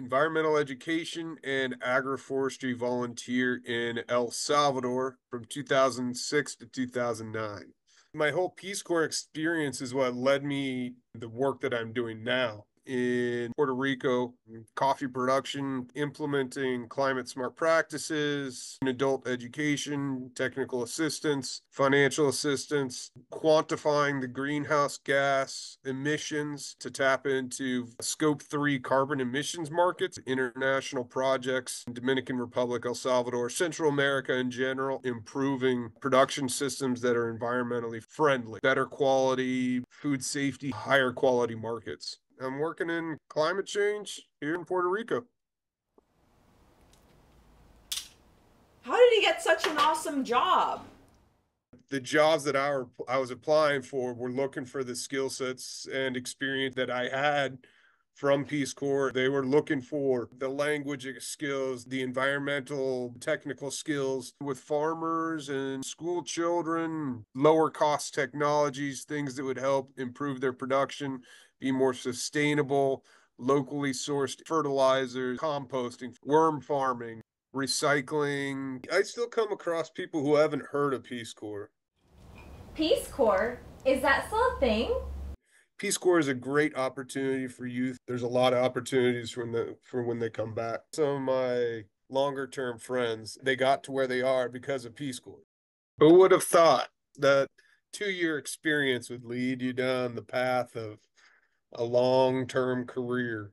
environmental education and agroforestry volunteer in El Salvador from 2006 to 2009. My whole Peace Corps experience is what led me the work that I'm doing now in Puerto Rico, coffee production, implementing climate smart practices, adult education, technical assistance, financial assistance, quantifying the greenhouse gas emissions to tap into scope three carbon emissions markets, international projects, Dominican Republic, El Salvador, Central America in general, improving production systems that are environmentally friendly, better quality, food safety, higher quality markets. I'm working in climate change here in Puerto Rico. How did he get such an awesome job? The jobs that I, were, I was applying for were looking for the skill sets and experience that I had from Peace Corps. They were looking for the language skills, the environmental technical skills with farmers and school children, lower cost technologies, things that would help improve their production be more sustainable, locally sourced fertilizers, composting, worm farming, recycling. I still come across people who haven't heard of Peace Corps. Peace Corps? Is that still a thing? Peace Corps is a great opportunity for youth. There's a lot of opportunities from the for when they come back. Some of my longer term friends, they got to where they are because of Peace Corps. Who would have thought that two year experience would lead you down the path of a long term career.